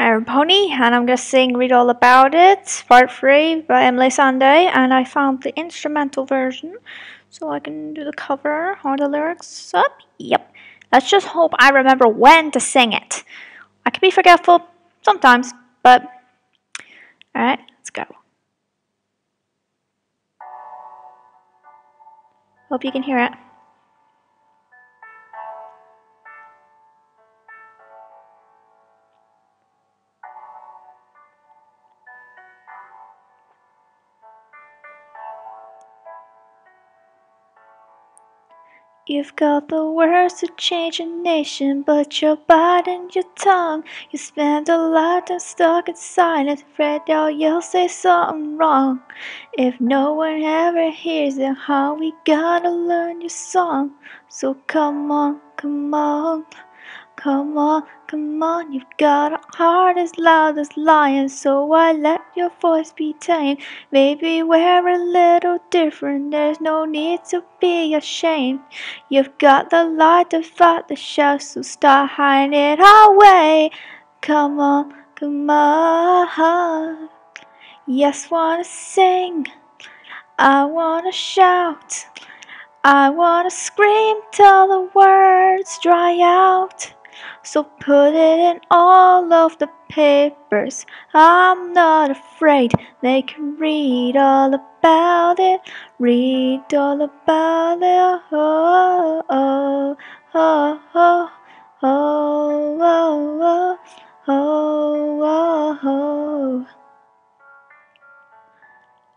I'm Pony, and I'm gonna sing Read All About It, Part 3 by Emeli Sandé, and I found the instrumental version, so I can do the cover. Are the lyrics up? Yep. Let's just hope I remember when to sing it. I can be forgetful sometimes, but. Alright, let's go. Hope you can hear it. You've got the words to change a nation, but you're and your tongue. You spend a lifetime stuck in silence, afraid all you'll say something wrong. If no one ever hears it, how we gonna learn your song? So come on, come on. Come on, come on, you've got a heart as loud as lion, so why let your voice be tame? Maybe we're a little different, there's no need to be ashamed. You've got the light to fight the shadows, so start hiding it away. Come on, come on. Yes, wanna sing, I wanna shout. I wanna scream till the words dry out. So put it in all of the papers. I'm not afraid, they can read all about it. Read all about it. Oh, oh, oh, oh, oh, oh, oh, oh, oh, oh,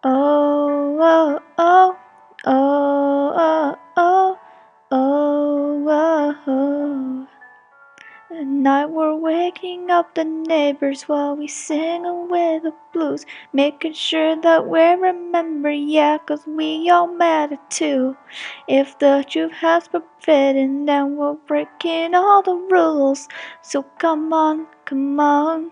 oh, oh, oh, night we're waking up the neighbors while we sing away the blues, making sure that we remember, yeah, 'cause we all matter too. If the truth has been forbidden, then we're breaking all the rules. So come on, come on.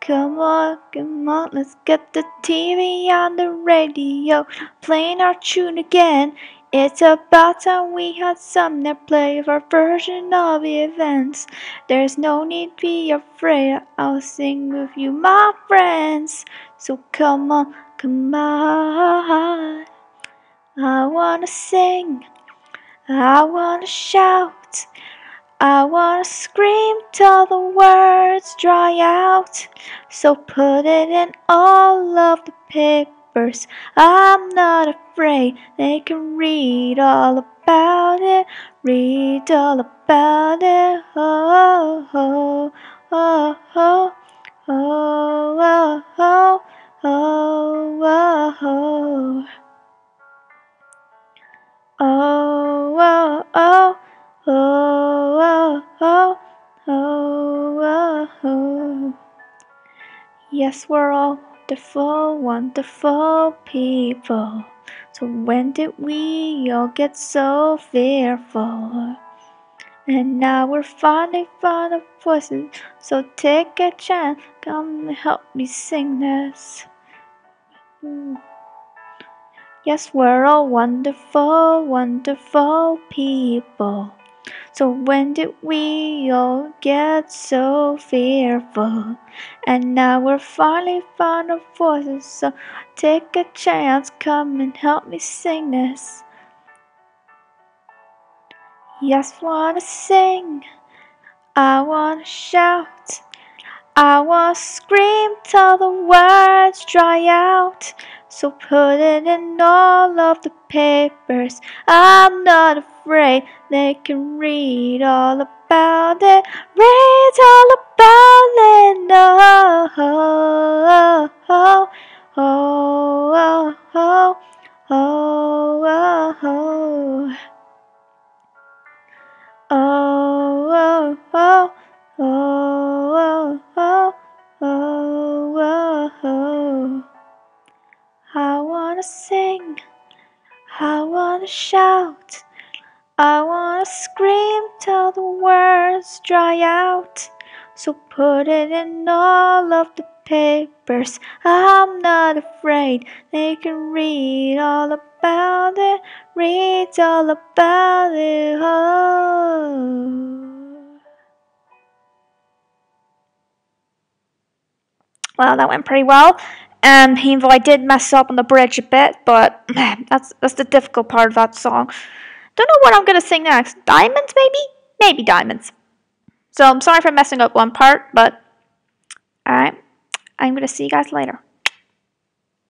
Come on, come on, let's get the TV on the radio, playing our tune again. It's about time we had some that play our version of the events. There's no need to be afraid, I'll sing with you, my friends. So come on, come on. I wanna sing, I wanna shout, I wanna scream till the words dry out. So put it in all of the papers. I'm not afraid, they can read all about it. Read all about it. Oh, oh, oh, oh, oh, oh, oh, oh, oh. Oh, oh, oh, oh, oh, oh, oh, oh. Yes, we're all wonderful, wonderful people. So when did we all get so fearful? And now we're finally found our voices. So take a chance, come help me sing this. Yes, we're all wonderful, wonderful people. So when did we all get so fearful? And now we're finally found our voices. So take a chance, come and help me sing this. Yes, wanna sing, I wanna shout. I wanna scream till the words dry out. So put it in all of the papers. I'm not afraid, they can read all about it. Read all about it. Oh, oh, oh, oh, oh, oh, oh. Oh, oh, oh, oh, sing, I wanna shout, I wanna scream till the words dry out. So put it in all of the papers. I'm not afraid, they can read all about it, read all about it. Oh. Well, that went pretty well. Um, even though I did mess up on the bridge a bit, but that's that's the difficult part of that song. Don't know what I'm gonna sing next. Diamonds, maybe? Maybe diamonds. So I'm sorry for messing up one part, but alright. I'm gonna see you guys later.